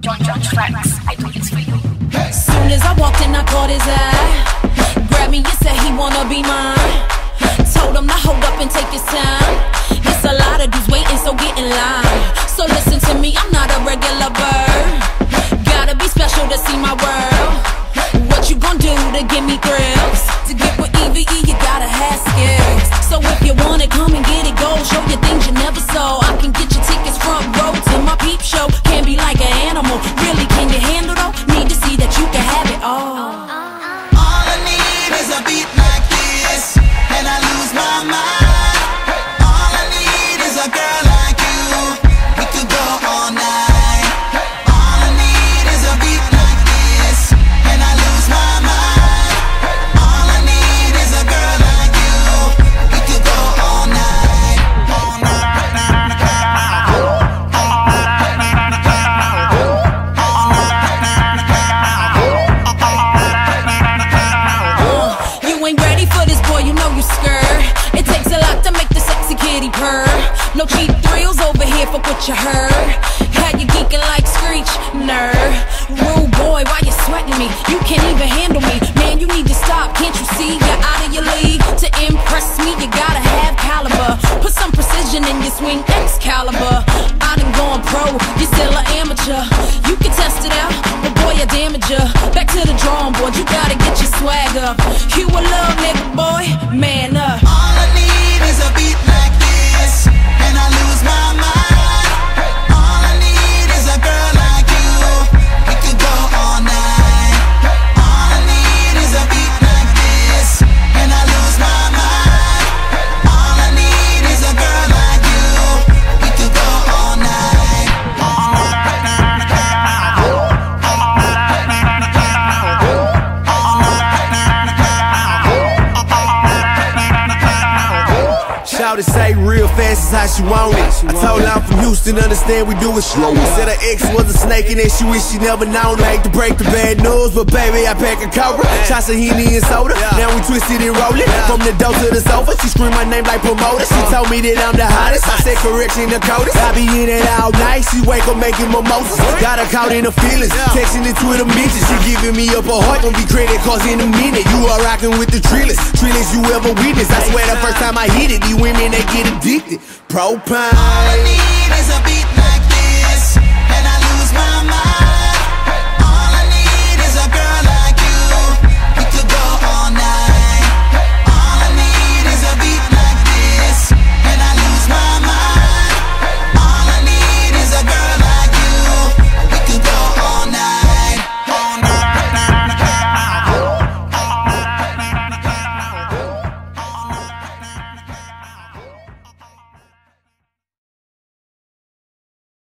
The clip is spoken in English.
John John Tracks. I do this for you. Soon as I walked in, I caught his eye. Grabbed me and said he wanna be mine. Told him to hold up and take his time. It's a lot of dudes waiting, so get in line. For this boy, you know you scared. It takes a lot to make the sexy kitty purr. No cheap thrills over here for what you heard. Had you geeking like Screech, nerd. Rude boy, why you sweating me? You can't even handle me. Man, you need to stop, can't you see? You're out of your league. To impress me, you gotta have caliber. Put some precision in your swing, Excalibur. I done gone pro, you're still an amateur. You can test it out, but boy, I damage ya. Back to the drawing board, you gotta get your swag up. You Shout it say real fast is how she want it. I told her I'm from Houston, understand we do it slow. Said her ex was a snake and that she wish she never known. Like to break the bad news, but baby I pack a cobra. Shots of Henny and soda. Now we twisted and rolling. From the door to the sofa, she scream my name like promoter. She told me that I'm the hottest. I said correction the coldest. I be in it all night. She wake up making mimosas. Got her caught in her feelings. Texting it to Twitter mentions. She giving me up a heart. Gonna be credit cause in a minute you are rocking with the trillers. Trillers you ever witness. I swear the first time I hit it, these women they get addicted. Propain.